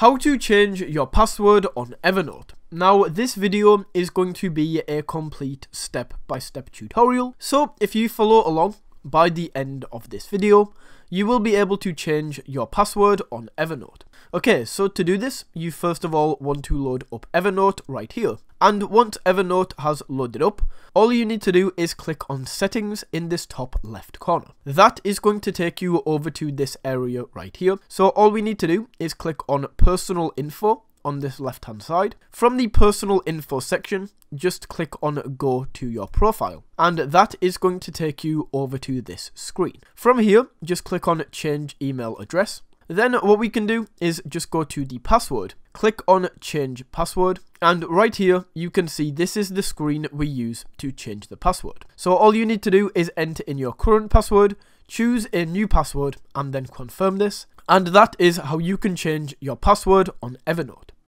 How to change your password on Evernote. Now this video is going to be a complete step-by-step -step tutorial, so if you follow along by the end of this video, you will be able to change your password on Evernote. Okay, so to do this, you first of all want to load up Evernote right here. And once Evernote has loaded up, all you need to do is click on settings in this top left corner. That is going to take you over to this area right here. So all we need to do is click on personal info on this left hand side. From the personal info section, just click on go to your profile and that is going to take you over to this screen. From here, just click on change email address then what we can do is just go to the password, click on change password, and right here you can see this is the screen we use to change the password. So all you need to do is enter in your current password, choose a new password, and then confirm this. And that is how you can change your password on Evernote.